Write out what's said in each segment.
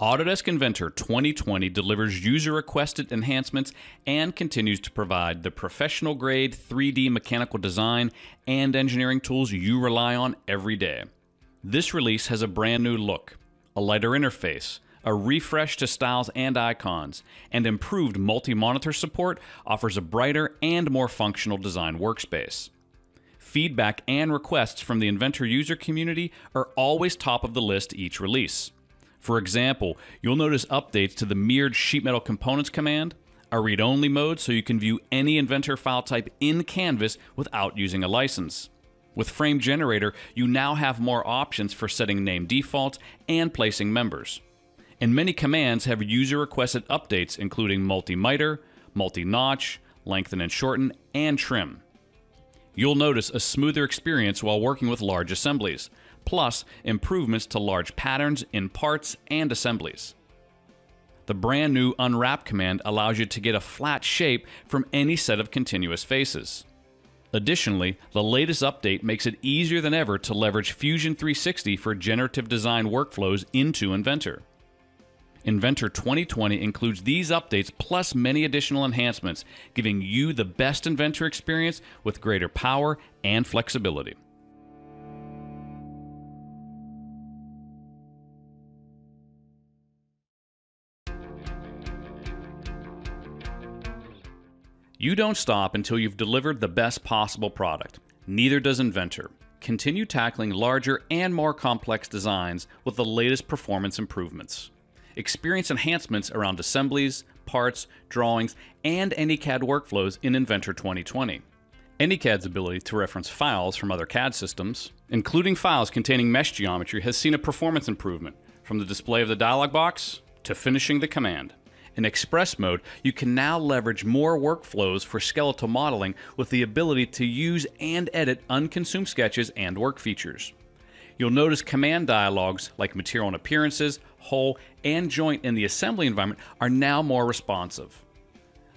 Autodesk Inventor 2020 delivers user requested enhancements and continues to provide the professional grade 3D mechanical design and engineering tools you rely on every day. This release has a brand new look, a lighter interface, a refresh to styles and icons, and improved multi monitor support offers a brighter and more functional design workspace. Feedback and requests from the Inventor user community are always top of the list each release. For example, you'll notice updates to the mirrored sheet metal components command, a read only mode so you can view any Inventor file type in Canvas without using a license. With Frame Generator, you now have more options for setting name defaults and placing members. And many commands have user requested updates, including multi miter, multi notch, lengthen and shorten, and trim. You'll notice a smoother experience while working with large assemblies plus improvements to large patterns in parts and assemblies. The brand new Unwrap command allows you to get a flat shape from any set of continuous faces. Additionally, the latest update makes it easier than ever to leverage Fusion 360 for generative design workflows into Inventor. Inventor 2020 includes these updates plus many additional enhancements, giving you the best Inventor experience with greater power and flexibility. You don't stop until you've delivered the best possible product. Neither does Inventor. Continue tackling larger and more complex designs with the latest performance improvements. Experience enhancements around assemblies, parts, drawings, and AnyCAD workflows in Inventor 2020. AnyCAD's ability to reference files from other CAD systems, including files containing mesh geometry, has seen a performance improvement from the display of the dialog box to finishing the command. In Express mode, you can now leverage more workflows for skeletal modeling with the ability to use and edit unconsumed sketches and work features. You'll notice command dialogues like material and appearances, hole, and joint in the assembly environment are now more responsive.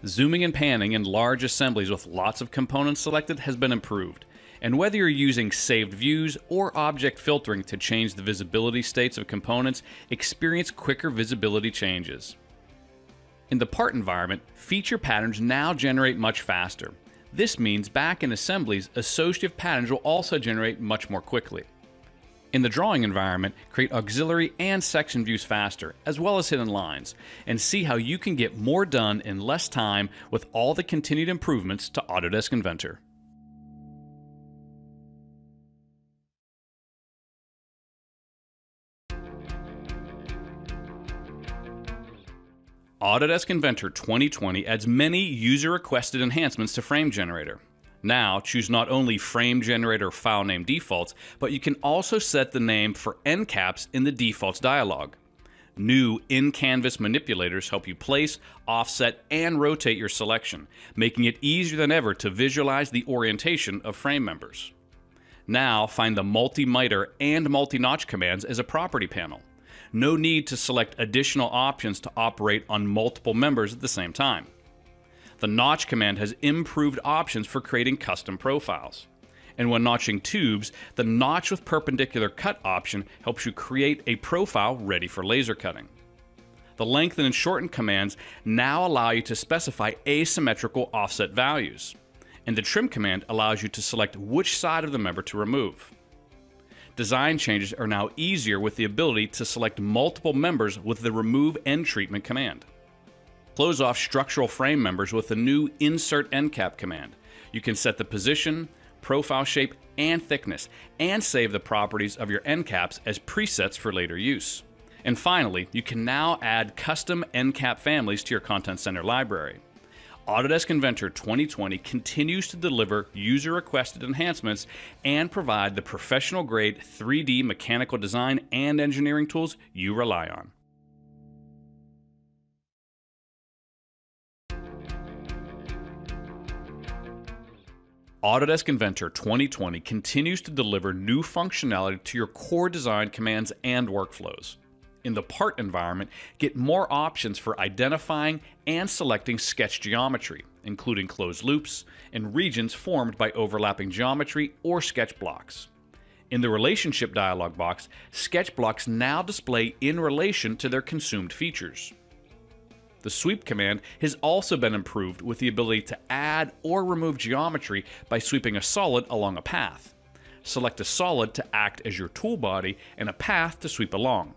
Zooming and panning in large assemblies with lots of components selected has been improved. And whether you're using saved views or object filtering to change the visibility states of components, experience quicker visibility changes. In the part environment, feature patterns now generate much faster. This means back in assemblies, associative patterns will also generate much more quickly. In the drawing environment, create auxiliary and section views faster, as well as hidden lines, and see how you can get more done in less time with all the continued improvements to Autodesk Inventor. Autodesk Inventor 2020 adds many user requested enhancements to Frame Generator. Now, choose not only Frame Generator file name defaults, but you can also set the name for end caps in the defaults dialog. New in canvas manipulators help you place, offset, and rotate your selection, making it easier than ever to visualize the orientation of frame members. Now, find the multi miter and multi notch commands as a property panel no need to select additional options to operate on multiple members at the same time. The Notch command has improved options for creating custom profiles. And when notching tubes, the Notch with Perpendicular Cut option helps you create a profile ready for laser cutting. The lengthen and shorten commands now allow you to specify asymmetrical offset values. And the trim command allows you to select which side of the member to remove. Design changes are now easier with the ability to select multiple members with the Remove End Treatment command. Close off structural frame members with the new Insert End Cap command. You can set the position, profile shape, and thickness, and save the properties of your end caps as presets for later use. And finally, you can now add custom end cap families to your Content Center library. Autodesk Inventor 2020 continues to deliver user requested enhancements and provide the professional grade 3D mechanical design and engineering tools you rely on. Autodesk Inventor 2020 continues to deliver new functionality to your core design commands and workflows in the part environment, get more options for identifying and selecting sketch geometry, including closed loops and regions formed by overlapping geometry or sketch blocks. In the relationship dialog box, sketch blocks now display in relation to their consumed features. The sweep command has also been improved with the ability to add or remove geometry by sweeping a solid along a path. Select a solid to act as your tool body and a path to sweep along.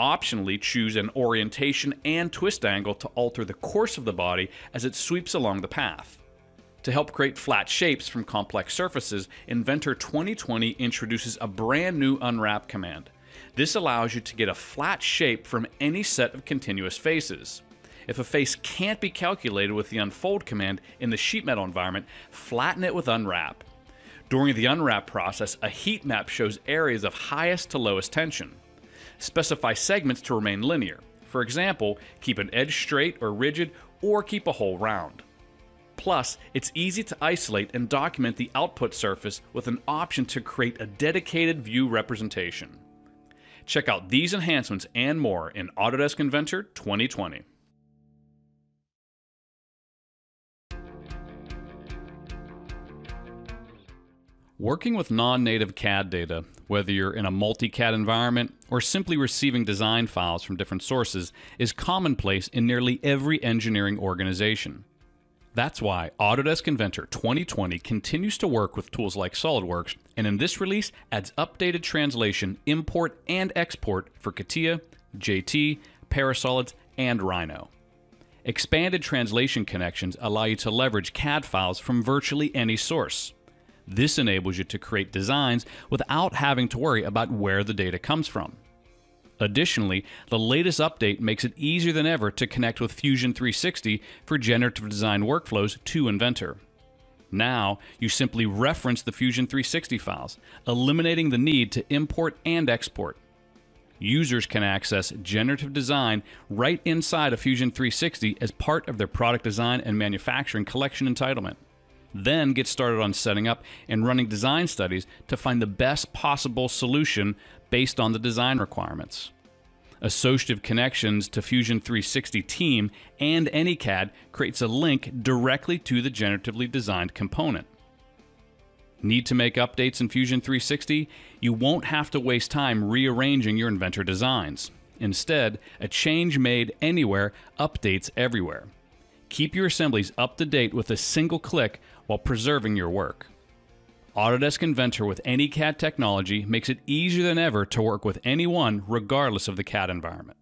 Optionally, choose an orientation and twist angle to alter the course of the body as it sweeps along the path. To help create flat shapes from complex surfaces, Inventor 2020 introduces a brand new unwrap command. This allows you to get a flat shape from any set of continuous faces. If a face can't be calculated with the unfold command in the sheet metal environment, flatten it with unwrap. During the unwrap process, a heat map shows areas of highest to lowest tension. Specify segments to remain linear. For example, keep an edge straight or rigid, or keep a hole round. Plus, it's easy to isolate and document the output surface with an option to create a dedicated view representation. Check out these enhancements and more in Autodesk Inventor 2020. Working with non native CAD data, whether you're in a multi CAD environment or simply receiving design files from different sources, is commonplace in nearly every engineering organization. That's why Autodesk Inventor 2020 continues to work with tools like SOLIDWORKS, and in this release adds updated translation, import, and export for CATIA, JT, Parasolids, and Rhino. Expanded translation connections allow you to leverage CAD files from virtually any source. This enables you to create designs without having to worry about where the data comes from. Additionally, the latest update makes it easier than ever to connect with Fusion 360 for generative design workflows to Inventor. Now, you simply reference the Fusion 360 files, eliminating the need to import and export. Users can access generative design right inside of Fusion 360 as part of their product design and manufacturing collection entitlement. Then get started on setting up and running design studies to find the best possible solution based on the design requirements. Associative connections to Fusion 360 Team and AnyCAD creates a link directly to the generatively designed component. Need to make updates in Fusion 360? You won't have to waste time rearranging your Inventor designs. Instead, a change made anywhere updates everywhere. Keep your assemblies up to date with a single click while preserving your work. Autodesk Inventor with AnyCAD technology makes it easier than ever to work with anyone regardless of the CAD environment.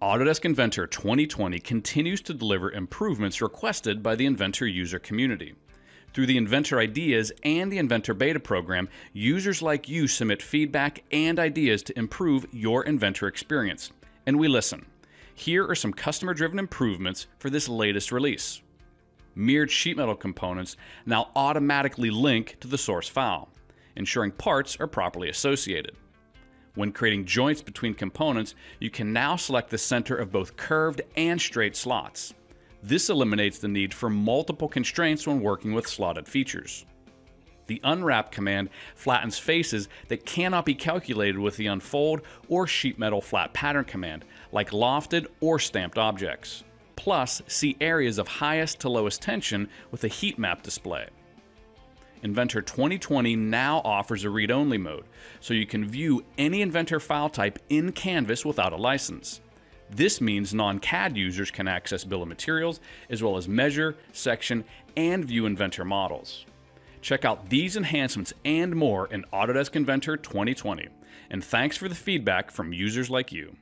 Autodesk Inventor 2020 continues to deliver improvements requested by the Inventor user community. Through the Inventor Ideas and the Inventor Beta program, users like you submit feedback and ideas to improve your Inventor experience. And we listen. Here are some customer driven improvements for this latest release. Mirrored sheet metal components now automatically link to the source file, ensuring parts are properly associated. When creating joints between components, you can now select the center of both curved and straight slots. This eliminates the need for multiple constraints when working with slotted features. The unwrap command flattens faces that cannot be calculated with the unfold or sheet metal flat pattern command, like lofted or stamped objects. Plus, see areas of highest to lowest tension with a heat map display. Inventor 2020 now offers a read only mode, so you can view any Inventor file type in Canvas without a license. This means non-CAD users can access bill of materials, as well as measure, section, and view Inventor models. Check out these enhancements and more in Autodesk Inventor 2020. And thanks for the feedback from users like you.